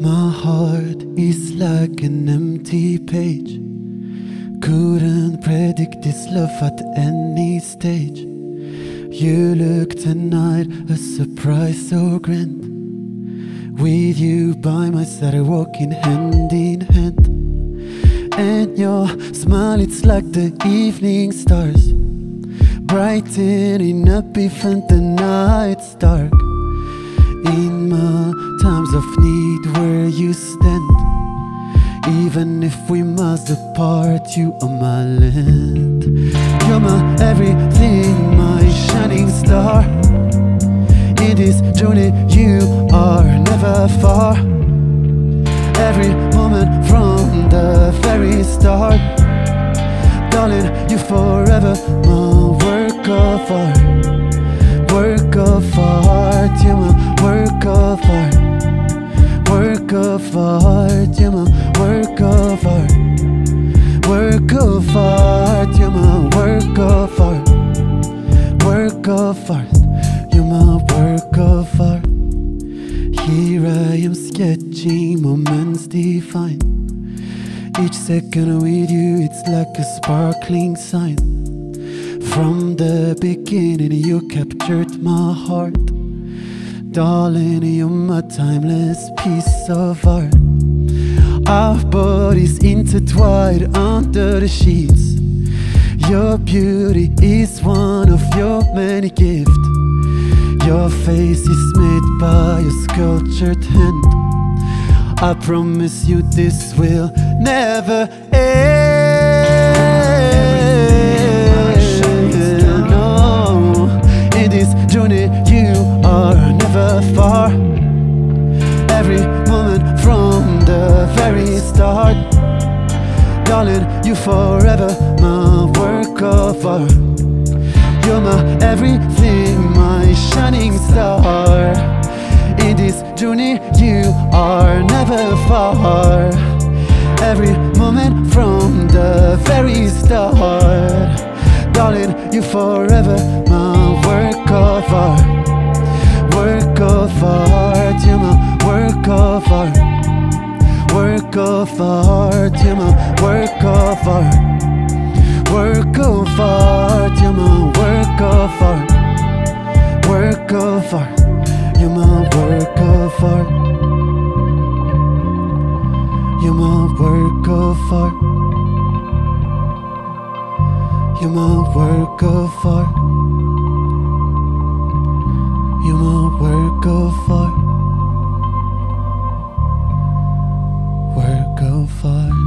My heart is like an empty page. Couldn't predict this love at any stage. You look tonight, a surprise so grand. With you by my side, walking hand in hand. And your smile, it's like the evening stars. Brightening up even the night's dark. In my stand. Even if we must depart, you are my land. You're my everything, my shining star. In this journey, you are never far. Every moment from the very start. You're my work of art. Here I am sketching moments divine. Each second with you, it's like a sparkling sign. From the beginning, you captured my heart. Darling, you're my timeless piece of art. Our bodies intertwined under the sheets. Your beauty is one of your many gifts. Your face is made by a sculptured hand. I promise you this will never end. No, in this journey you are never far. Every moment from the very start, darling, you forever my work of art. You're my everything, shining star. In this journey, you are never far. Every moment from the very start, darling, you forever my work of art. Work of art, you're my work of art. Work of art, you're my work of art. Of art, you're my work of art. You're my work of art. You're my work of art. You're my work of art. Work of art.